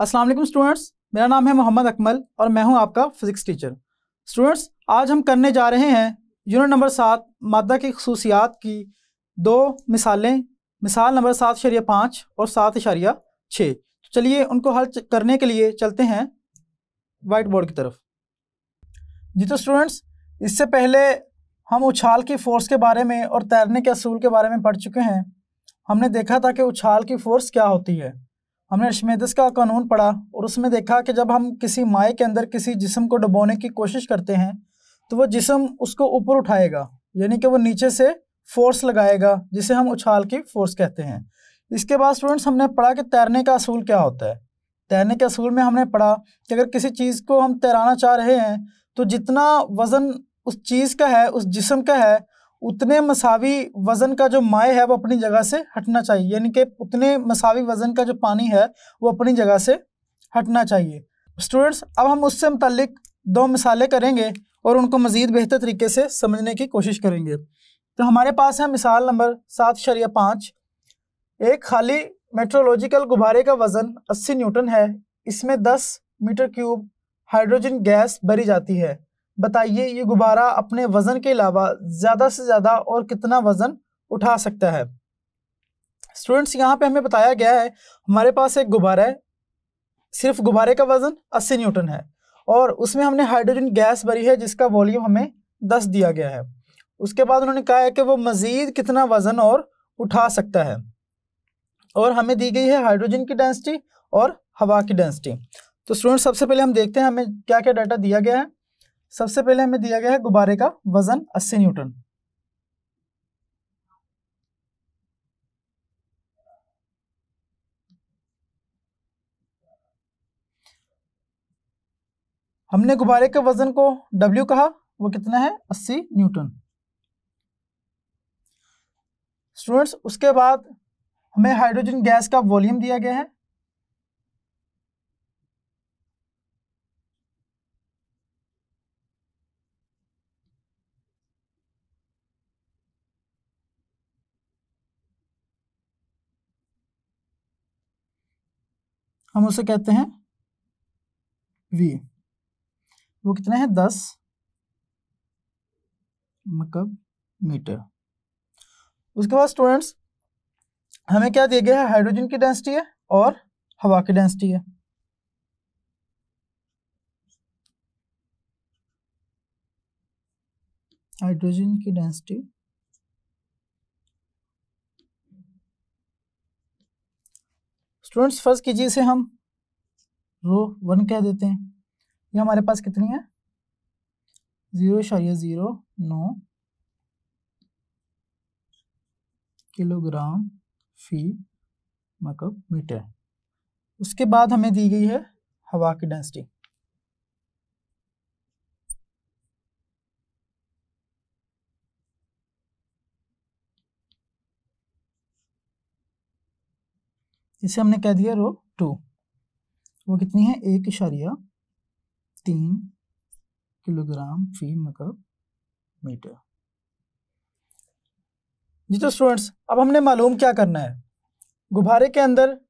अस्सलाम वालेकुम स्टूडेंट्स, मेरा नाम है मोहम्मद अकमल और मैं हूँ आपका फिज़िक्स टीचर। स्टूडेंट्स, आज हम करने जा रहे हैं यूनिट नंबर सात, मादा की खसूसियात की दो मिसालें, मिसाल नंबर सात शरिया पाँच और सात इशारिया छः। तो चलिए उनको हल करने के लिए चलते हैं वाइट बोर्ड की तरफ़। जी तो स्टूडेंट्स, इससे पहले हम उछाल की फ़ोर्स के बारे में और तैरने के असूल के बारे में पढ़ चुके हैं। हमने देखा था कि उछाल की फ़ोर्स क्या होती है। हमने अशमेदस का कानून पढ़ा और उसमें देखा कि जब हम किसी माए के अंदर किसी जिसम को डुबोने की कोशिश करते हैं तो वो जिसम उसको ऊपर उठाएगा, यानी कि वो नीचे से फोर्स लगाएगा, जिसे हम उछाल की फोर्स कहते हैं। इसके बाद स्टूडेंट्स हमने पढ़ा कि तैरने का असूल क्या होता है। तैरने के असूल में हमने पढ़ा कि अगर किसी चीज़ को हम तैराना चाह रहे हैं तो जितना वज़न उस चीज़ का है, उस जिसम का है उतने मसावी वज़न का जो माए है वो अपनी जगह से हटना चाहिए। यानी कि उतने मसावी वज़न का जो पानी है वो अपनी जगह से हटना चाहिए। स्टूडेंट्स, अब हम उससे मुतलिक दो मिसालें करेंगे और उनको मज़ीद बेहतर तरीके से समझने की कोशिश करेंगे। तो हमारे पास है मिसाल नंबर सात शरिया पाँच। एक खाली मेट्रोलॉजिकल गुब्बारे का वज़न 80 न्यूटन है। इसमें 10 मीटर क्यूब हाइड्रोजन गैस भरी जाती है। बताइए, ये गुब्बारा अपने वज़न के अलावा ज़्यादा से ज़्यादा और कितना वज़न उठा सकता है? स्टूडेंट्स यहाँ पे हमें बताया गया है, हमारे पास एक गुब्बारा है, सिर्फ़ गुब्बारे का वज़न 80 न्यूटन है और उसमें हमने हाइड्रोजन गैस भरी है, जिसका वॉल्यूम हमें 10 दिया गया है। उसके बाद उन्होंने कहा है कि वो मज़ीद कितना वज़न और उठा सकता है और हमें दी गई है हाइड्रोजन की डेंसिटी और हवा की डेंसिटी। तो स्टूडेंट्स सबसे पहले हम देखते हैं हमें क्या क्या डाटा दिया गया है। सबसे पहले हमें दिया गया है गुब्बारे का वज़न 80 न्यूटन। हमने गुब्बारे के वज़न को W कहा, वो कितना है? 80 न्यूटन। स्टूडेंट्स उसके बाद हमें हाइड्रोजन गैस का वॉल्यूम दिया गया है। हम उसे कहते हैं वी वो कितना है? दस मकब मीटर। उसके बाद स्टूडेंट्स हमें क्या दिया गया है? हाइड्रोजन की डेंसिटी है और हवा की डेंसिटी है। हाइड्रोजन की डेंसिटी स्टूडेंट्स, फ़र्स्ट कीजिए इसे हम रो वन कह देते हैं। ये हमारे पास कितनी है? ज़ीरो इशारिया ज़ीरो, नौ किलोग्राम फ़ी मकब मीटर। उसके बाद हमें दी गई है हवा की डेंसिटी इसे हमने कह दिया रो टू वो कितनी है? एक इशारिया, तीन किलोग्राम फ़ी मकब मीटर। जी तो स्टूडेंट्स अब हमने मालूम क्या करना है? गुब्बारे के अंदर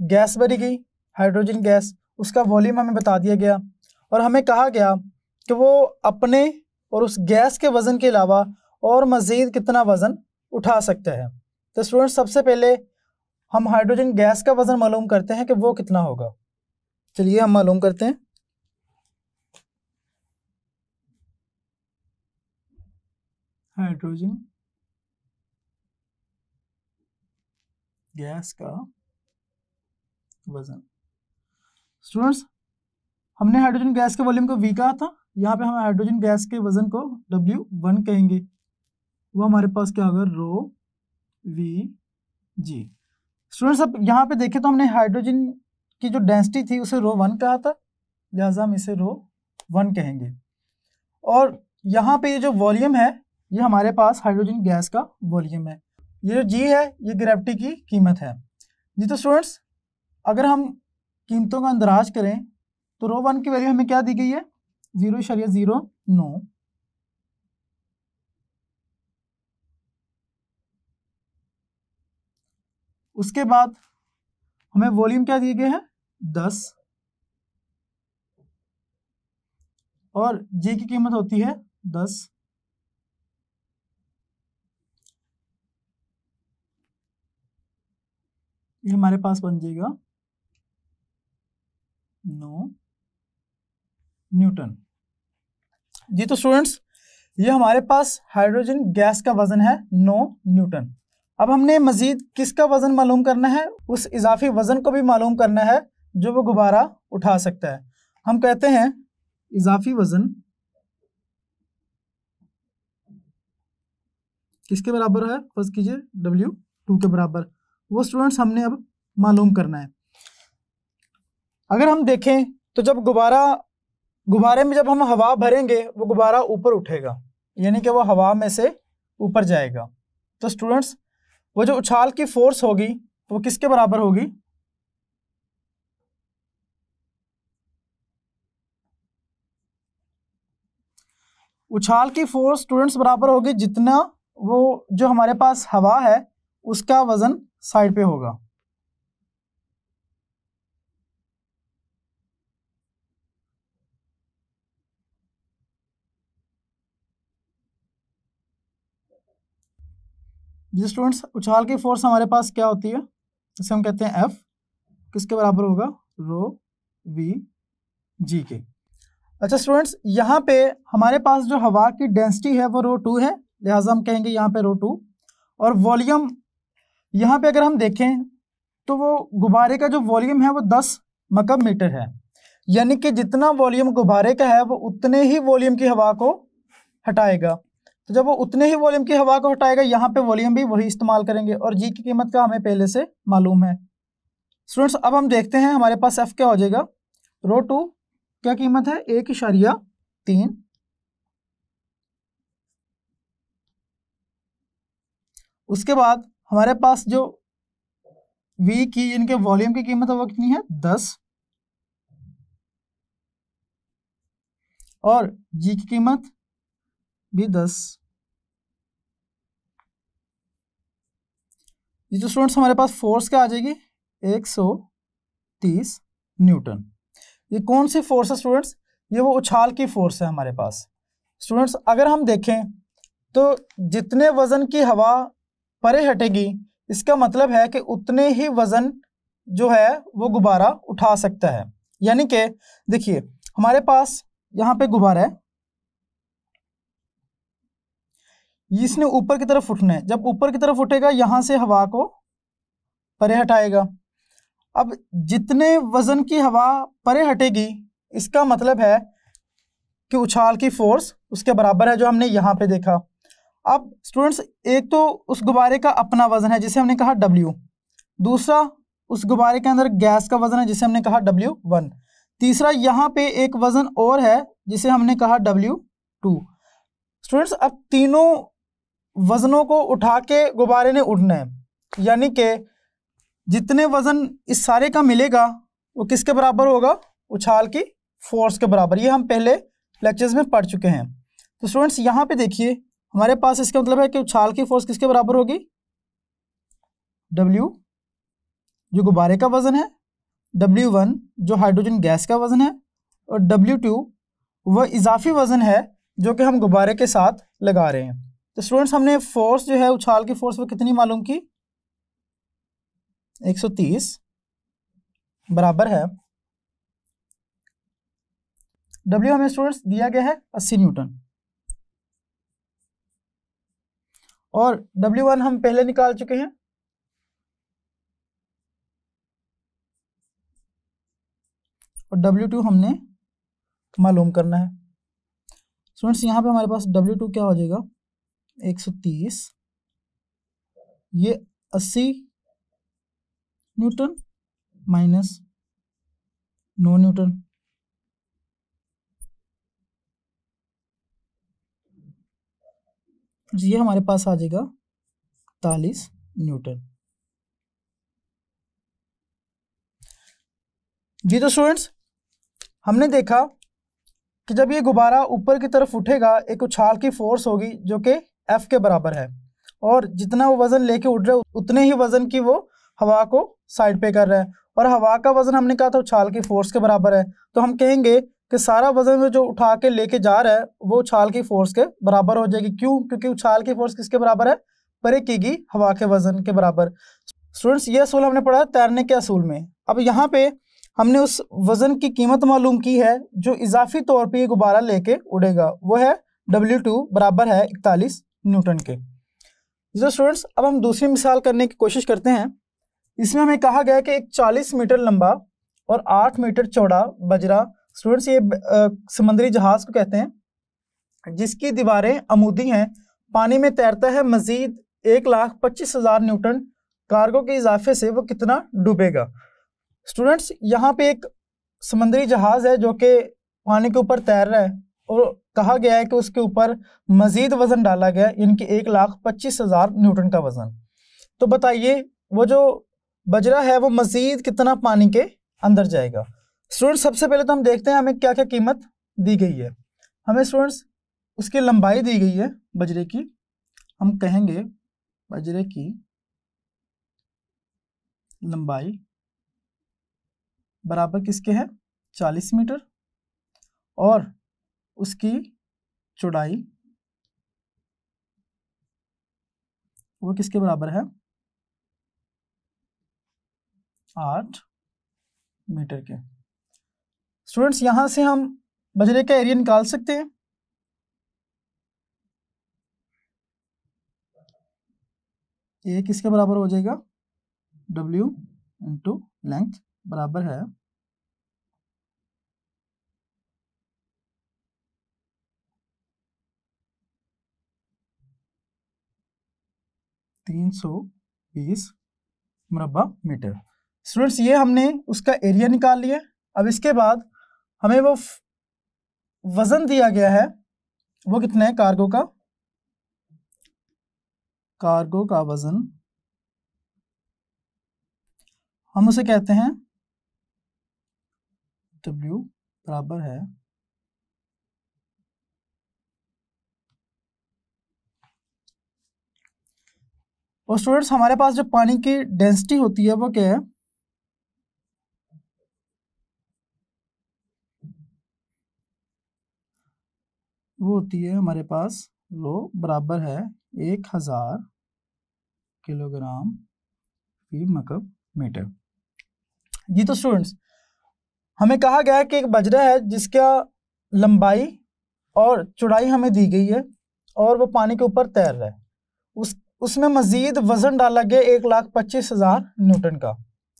गैस भरी गई हाइड्रोजन गैस, उसका वॉल्यूम हमें बता दिया गया। और हमें कहा गया कि वो अपने और उस गैस के वज़न के अलावा और मज़ीद कितना वज़न उठा सकता है। तो स्टूडेंट्स सबसे पहले हम हाइड्रोजन गैस का वज़न मालूम करते हैं कि वो कितना होगा। चलिए हम मालूम करते हैं। हाइड्रोजन गैस का वज़न। स्टूडेंट्स हमने हाइड्रोजन गैस के वॉल्यूम को वी कहा था। यहाँ पे हम हाइड्रोजन गैस के वज़न को डब्ल्यू वन कहेंगे। वो हमारे पास क्या होगा? रो वी जी स्टूडेंट्स अब यहाँ पे देखें तो हमने हाइड्रोजन की जो डेंसिटी थी, उसे रो वन कहा था। लिहाजा हम इसे रो वन कहेंगे। और यहाँ पे ये जो वॉल्यूम है, ये हमारे पास हाइड्रोजन गैस का वॉल्यूम है। ये जो जी है, ये ग्रेविटी की कीमत है। जी तो स्टूडेंट्स अगर हम कीमतों का अंदराज करें तो रो वन की वैल्यू हमें क्या दी गई है? ज़ीरो शरिया ज़ीरो नौ। उसके बाद हमें वॉल्यूम क्या दिए गए हैं? दस। और जी की कीमत होती है दस। ये हमारे पास बन जाएगा नो न्यूटन। जी तो स्टूडेंट्स, ये हमारे पास हाइड्रोजन गैस का वज़न है नौ न्यूटन। अब हमने मजीद किसका वज़न मालूम करना है? उस इजाफी वज़न को भी मालूम करना है, जो वो गुब्बारा उठा सकता है। हम कहते हैं, इजाफी वज़न किसके बराबर है? फ़र्स्ट कीजिए डब्ल्यू टू के बराबर। वो स्टूडेंट्स हमने अब मालूम करना है। अगर हम देखें तो जब गुब्बारा, गुब्बारे में जब हम हवा भरेंगे, वो गुब्बारा ऊपर उठेगा। यानी कि वो हवा में से ऊपर जाएगा। तो स्टूडेंट्स वो जो उछाल की फोर्स होगी, वो किसके बराबर होगी? उछाल की फोर्स स्टूडेंट्स बराबर होगी जितना वो जो हमारे पास हवा है, उसका वज़न साइड पे होगा। जी स्टूडेंट्स उछाल की फोर्स हमारे पास क्या होती है? इसे हम कहते हैं एफ़ किसके बराबर होगा? रो वी जी के। अच्छा स्टूडेंट्स यहाँ पे हमारे पास जो हवा की डेंसिटी है, वो रो टू है। लिहाजा हम कहेंगे यहाँ पे रो टू और वॉल्यूम यहाँ पे अगर हम देखें तो वो गुब्बारे का जो वॉल्यूम है, वो दस मकब मीटर है। यानी कि जितना वॉल्यूम गुब्बारे का है, वो उतने ही वॉल्यूम की हवा को हटाएगा। तो जब वो उतने ही वॉल्यूम की हवा को हटाएगा, यहाँ पे वॉल्यूम भी वही इस्तेमाल करेंगे और जी की कीमत का हमें पहले से मालूम है। स्टूडेंट्स अब हम देखते हैं हमारे पास एफ़ क्या हो जाएगा। रो टू क्या कीमत है? एक इशारिया तीन। उसके बाद हमारे पास जो वी की इनके वॉल्यूम की कीमत है वो कितनी है? दस। और जी की कीमत भी दस। ये जो स्टूडेंट्स हमारे पास फोर्स क्या आ जाएगी? एक सौ तीस न्यूटन। ये कौन सी फोर्स है स्टूडेंट्स ये वो उछाल की फोर्स है हमारे पास। स्टूडेंट्स अगर हम देखें तो जितने वज़न की हवा परे हटेगी, इसका मतलब है कि उतने ही वज़न जो है, वो गुब्बारा उठा सकता है। यानी कि, देखिए, हमारे पास यहाँ पे गुब्बारा है। इसने ऊपर की तरफ़ उठना है। जब ऊपर की तरफ़ उठेगा, यहाँ से हवा को परे हटाएगा। अब जितने वज़न की हवा परे हटेगी, इसका मतलब है कि उछाल की फोर्स उसके बराबर है जो हमने यहाँ पे देखा। अब स्टूडेंट्स एक तो उस गुब्बारे का अपना वज़न है, जिसे हमने कहा डब्ल्यू दूसरा, उस गुब्बारे के अंदर गैस का वज़न है, जिसे हमने कहा डब्ल्यू वन। तीसरा, यहाँ पे एक वज़न और है, जिसे हमने कहा डब्ल्यू टू। स्टूडेंट्स अब तीनों वजनों को उठा के गुब्बारे ने उड़ना है। यानी कि जितने वज़न इस सारे का मिलेगा, वो किसके बराबर होगा? उछाल की फोर्स के बराबर। ये हम पहले लेक्चर्स में पढ़ चुके हैं। तो स्टूडेंट्स, यहाँ पे देखिए, हमारे पास इसका मतलब है कि उछाल की फोर्स किसके बराबर होगी? डब्ल्यू जो गुब्बारे का वज़न है। डब्ल्यू वन जो हाइड्रोजन गैस का वज़न है। और डब्ल्यू टू वह इजाफी वज़न है, जो कि हम गुब्बारे के साथ लगा रहे हैं। तो स्टूडेंट्स हमने फोर्स जो है, उछाल की फोर्स वो कितनी मालूम की? 130 बराबर है। डब्ल्यू हमें स्टूडेंट्स दिया गया है 80 न्यूटन। और डब्ल्यू वन हम पहले निकाल चुके हैं। और डब्ल्यू टू हमने मालूम करना है। स्टूडेंट्स यहाँ पे हमारे पास डब्ल्यू टू क्या हो जाएगा? एक सौ तीस। ये अस्सी न्यूटन माइनस नौ न्यूटन। ये हमारे पास आ जाएगा तालीस न्यूटन। जी तो स्टूडेंट्स, हमने देखा कि जब ये गुब्बारा ऊपर की तरफ़ उठेगा, एक उछाल की फोर्स होगी जो कि एफ़ के बराबर है। और जितना वो वज़न लेके उड़ रहा है, उतने ही वज़न की वो हवा को साइड पे कर रहा है। और हवा का वज़न हमने कहा था उछाल की फोर्स के बराबर है। तो हम कहेंगे कि सारा वज़न जो उठा के लेके जा रहा है, वो उछाल की फोर्स के बराबर हो जाएगी। क्यों? क्योंकि उछाल की फोर्स किसके बराबर है? परे की हवा के वज़न के बराबर। स्टूडेंट्स ये असूल हमने पढ़ा है तैरने के असूल में। अब यहाँ पे हमने उस वज़न की कीमत मालूम की है, जो इजाफी तौर पे ये गुब्बारा लेके उड़ेगा। वो है डब्ल्यू टू बराबर है इकतालीस। न्यूटन के। जो स्टूडेंट्स अब हम दूसरी मिसाल करने की कोशिश करते हैं। इसमें हमें कहा गया कि एक 40 मीटर लंबा और 8 मीटर चौड़ा बजरा स्टूडेंट्स ये समुद्री जहाज़ को कहते हैं, जिसकी दीवारें अमूदी हैं। पानी में तैरता है मजीद एक लाख पच्चीस हज़ार न्यूटन। कार्गो के इजाफे से वो कितना डूबेगा। स्टूडेंट्स यहाँ पे एक समुद्री जहाज़ है जो कि पानी के ऊपर तैर रहा है और कहा गया है कि उसके ऊपर मजीद वज़न डाला गया, यानी कि एक लाख पच्चीस हज़ार न्यूटन का वज़न। तो बताइए, वो जो बजरा है, वो मजीद कितना पानी के अंदर जाएगा? स्टूडेंट्स, सबसे पहले तो हम देखते हैं हमें क्या क्या कीमत दी गई है। हमें स्टूडेंट्स, उसकी लंबाई दी गई है बजरे की। हम कहेंगे बजरे की लंबाई बराबर किसके है? 40 मीटर। और उसकी चौड़ाई वो किसके बराबर है? आठ मीटर के। स्टूडेंट्स, यहाँ से हम बजरे का एरिया निकाल सकते हैं। ए किसके बराबर हो जाएगा? W इंटू लेंथ बराबर है। तीन सौ बीस मुरबा मीटर। स्टूडेंट्स, ये हमने उसका एरिया निकाल लिया। अब इसके बाद हमें वो वज़न दिया गया है, वो कितना है? कार्गो का? कार्गो का वज़न, हम उसे कहते हैं W बराबर है और स्टूडेंट्स हमारे पास जो पानी की डेंसिटी होती है, वो क्या है? वो होती है हमारे पास रो बराबर है एक हज़ार किलोग्राम फ़ी मकब मीटर। जी तो स्टूडेंट्स हमें कहा गया है कि एक बजरा है जिसका लंबाई और चौड़ाई हमें दी गई है और वो पानी के ऊपर तैर रहा है। उस उसमें मज़ीद वज़न डाला गया एक लाख पच्चीस हज़ार न्यूटन का।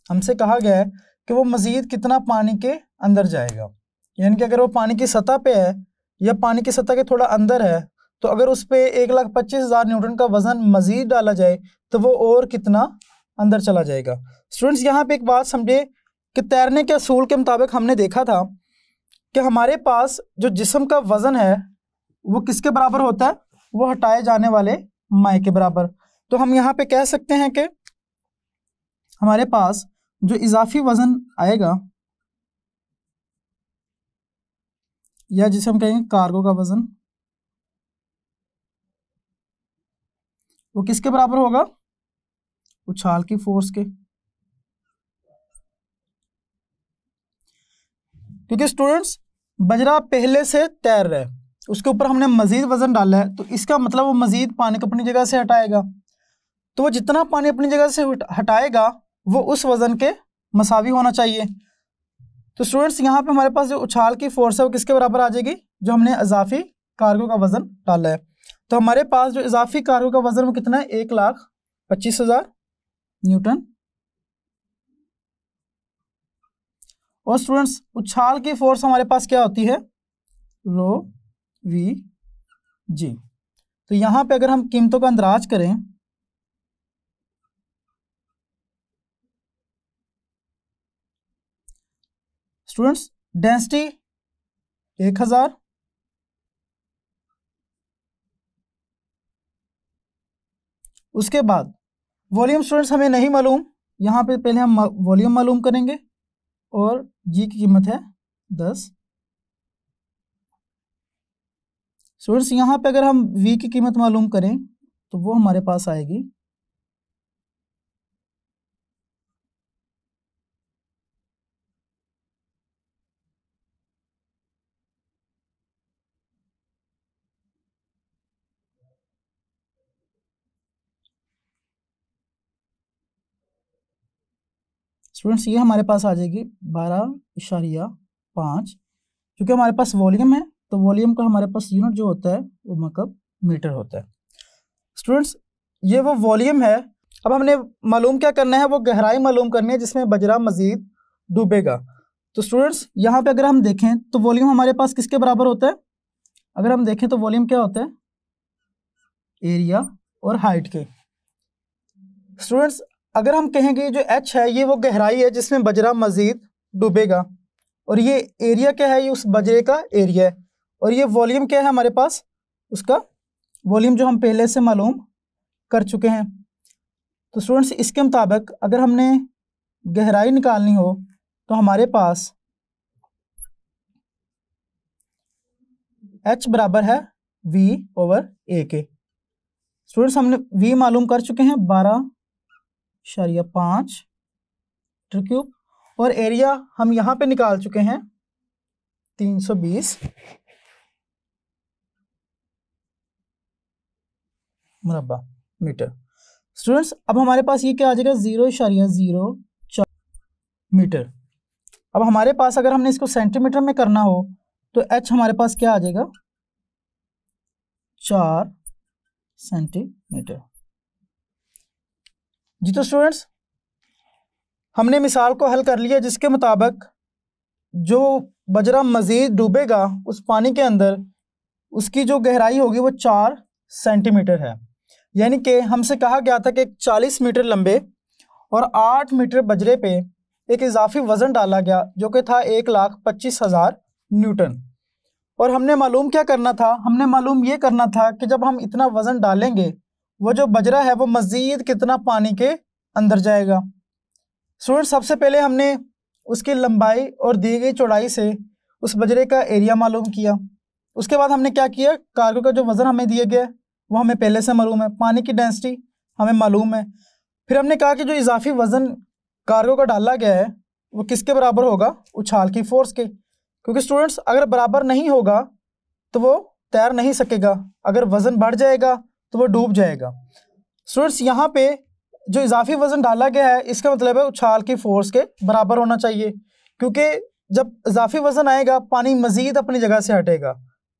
हमसे कहा गया है कि वो मज़ीद कितना पानी के अंदर जाएगा। यानी कि अगर वो पानी की सतह पे है या पानी की सतह के थोड़ा अंदर है तो अगर उस पर एक लाख पच्चीस हज़ार न्यूटन का वज़न मज़ीद डाला जाए तो वो और कितना अंदर चला जाएगा। स्टूडेंट्स, यहाँ पे एक बात समझे कि तैरने के असूल के मुताबिक हमने देखा था कि हमारे पास जो जिसम का वज़न है, वो किसके बराबर होता है? वो हटाए जाने वाले माए के बराबर। तो हम यहाँ पे कह सकते हैं कि हमारे पास जो इजाफी वज़न आएगा, या जिसे हम कहेंगे कार्गो का वज़न, वो किसके बराबर होगा? उछाल की फोर्स के। क्योंकि स्टूडेंट्स, बजरा पहले से तैर रहे उसके ऊपर हमने मजीद वज़न डाला है तो इसका मतलब वो मजीद पानी को अपनी जगह से हटाएगा। तो वो जितना पानी अपनी जगह से हटाएगा, वो उस वज़न के मसावी होना चाहिए। तो स्टूडेंट्स, यहाँ पे हमारे पास जो उछाल की फोर्स है, वो किसके बराबर आ जाएगी? जो हमने इजाफी कार्गो का वज़न डाला है। तो हमारे पास जो इजाफी कार्गो का वज़न वो कितना है? एक लाख पच्चीस हज़ार न्यूटन। और स्टूडेंट्स, उछाल की फोर्स हमारे पास क्या होती है? रो वी जी तो यहाँ पे अगर हम कीमतों का अंदराज करें स्टूडेंट्स डेंसिटी एक हज़ार, उसके बाद वॉल्यूम स्टूडेंट्स हमें नहीं मालूम, यहाँ पे पहले हम वॉल्यूम मालूम करेंगे, और जी की कीमत है दस। स्टूडेंट्स, यहाँ पे अगर हम वी की कीमत मालूम करें तो वो हमारे पास आएगी। स्टूडेंट्स, ये हमारे पास आ जाएगी बारह इशारिया पाँच, क्योंकि हमारे पास वॉल्यूम है तो वॉल्यूम का हमारे पास यूनिट जो होता है, वो मतलब मीटर होता है। स्टूडेंट्स, ये वो वॉल्यूम है। अब हमने मालूम क्या करना है, वो गहराई मालूम करनी है, जिसमें बजरा मज़ीद डूबेगा। तो स्टूडेंट्स, यहाँ पे अगर हम देखें तो वॉल्यूम हमारे पास किसके बराबर होता है? अगर हम देखें तो वॉल्यूम क्या होता है? एरिया और हाइट के। स्टूडेंट्स, अगर हम कहेंगे जो एच है, ये वो गहराई है जिसमें बजरा मज़ीद डूबेगा। और ये एरिया क्या है? ये उस बजरे का एरिया है। और ये वॉल्यूम क्या है हमारे पास? उसका वॉल्यूम जो हम पहले से मालूम कर चुके हैं। तो स्टूडेंट्स इसके मुताबिक अगर हमने गहराई निकालनी हो तो हमारे पास एच बराबर है वी ओवर ए के स्टूडेंट्स हमने वी मालूम कर चुके हैं बारह शरिया पाँच मीटर क्यूब। और एरिया हम यहाँ पे निकाल चुके हैं 320 मुरबा मीटर। स्टूडेंट्स अब हमारे पास ये क्या आ जाएगा? ज़ीरो इशारिया ज़ीरो चार, मीटर। अब हमारे पास अगर हमने इसको सेंटीमीटर में करना हो तो एच हमारे पास क्या आ जाएगा? चार सेंटीमीटर जी तो स्टूडेंट्स हमने मिसाल को हल कर लिया जिसके मुताबिक जो बजरा मज़ीद डूबेगा, उस पानी के अंदर, उसकी जो गहराई होगी वो चार सेंटीमीटर है। यानी कि हमसे कहा गया था कि चालीस मीटर लंबे और आठ मीटर बजरे पे एक इजाफी वज़न डाला गया, जो कि था एक लाख पच्चीस हज़ार न्यूटन। और हमने मालूम क्या करना था? हमने मालूम ये करना था कि जब हम इतना वज़न डालेंगे, वो जो बजरा है वो मज़ीद कितना पानी के अंदर जाएगा। स्टूडेंट सबसे पहले हमने उसकी लंबाई और दी गई चौड़ाई से उस बजरे का एरिया मालूम किया। उसके बाद हमने क्या किया? कार्गो का जो वज़न हमें दिया गया वो हमें पहले से मालूम है। पानी की डेंसिटी हमें मालूम है। फिर हमने कहा कि जो इजाफी वज़न कार्गो का डाला गया है, वो किसके बराबर होगा? उछाल की फोर्स के। क्योंकि स्टूडेंट्स अगर बराबर नहीं होगा तो वो तैर नहीं सकेगा। अगर वज़न बढ़ जाएगा तो वो डूब जाएगा। स्टूडेंट्स यहाँ पे जो इजाफी वज़न डाला गया है, इसका मतलब है उछाल की फोर्स के बराबर होना चाहिए। क्योंकि जब इजाफी वज़न आएगा, पानी मज़ीद अपनी जगह से हटेगा।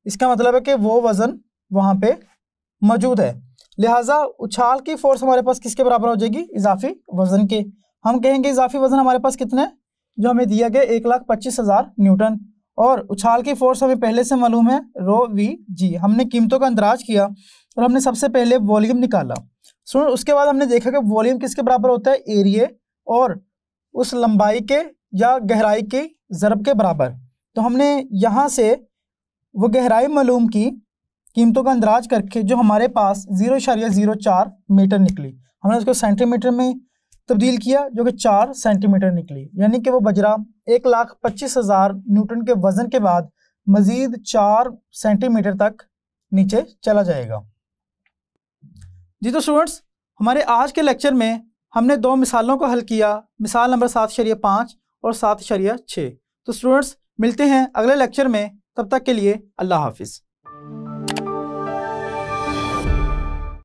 इसका मतलब है कि वो वज़न वहाँ पे मौजूद है। लिहाजा उछाल की फोर्स हमारे पास किसके बराबर हो जाएगी? इजाफी वज़न के। हम कहेंगे इजाफी वज़न हमारे पास कितने जो हमें दिया गया एक लाख पच्चीस हज़ार न्यूटन। और उछाल की फोर्स हमें पहले से मालूम है रो वी जी। हमने कीमतों का अंदराज किया और हमने सबसे पहले वॉल्यूम निकाला। सुन, उसके बाद हमने देखा कि वॉल्यूम किसके बराबर होता है? एरिए और उस लंबाई के या गहराई के, ज़रब के बराबर। तो हमने यहाँ से वो गहराई मालूम की कीमतों का अंदराज करके जो हमारे पास ज़ीरो इशारिया ज़ीरो चार मीटर निकली। हमने उसको सेंटीमीटर में तब्दील किया, जो कि चार सेंटीमीटर निकली। यानी कि वो बजरा एक लाख पच्चीस हज़ार न्यूटन के वज़न के बाद मज़ीद चार सेंटीमीटर तक नीचे चला जाएगा। जी तो स्टूडेंट्स, हमारे आज के लेक्चर में हमने दो मिसालों को हल किया। मिसाल नंबर सात शरिया पाँच और सात शरिया छः। तो स्टूडेंट्स, मिलते हैं अगले लेक्चर में। तब तक के लिए अल्लाह हाफिज़।